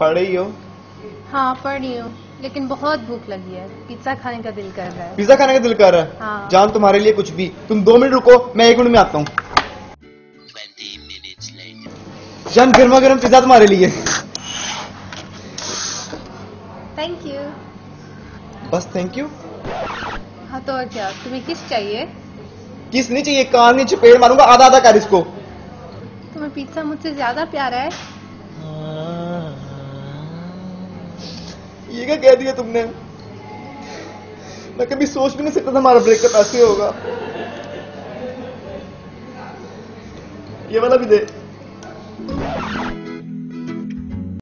पढ़ रही हो? हाँ पढ़ रही हूँ लेकिन बहुत भूख लगी है। पिज्जा खाने का दिल कर रहा है। पिज्जा खाने का दिल कर रहा है? हाँ। जान तुम्हारे लिए कुछ भी। तुम दो मिनट रुको मैं एक मिनट में आता हूँ। 20 minutes later. जान गर्मा गर्म पिज्जा तुम्हारे लिए। थैंक यू बस थैंक यू हाँ तो और क्या? तुम्हें किस चाहिए? किस नहीं चाहिए? कान नीचे पेड़ मारूँगा आधा आधा कर इसको। तुम्हें पिज्जा मुझसे ज़्यादा प्यारा है। ये क्या कह दिया तुमने? मैं कभी सोच भी नहीं सकता था हमारा ब्रेकअप ऐसे होगा। ये वाला भी दे।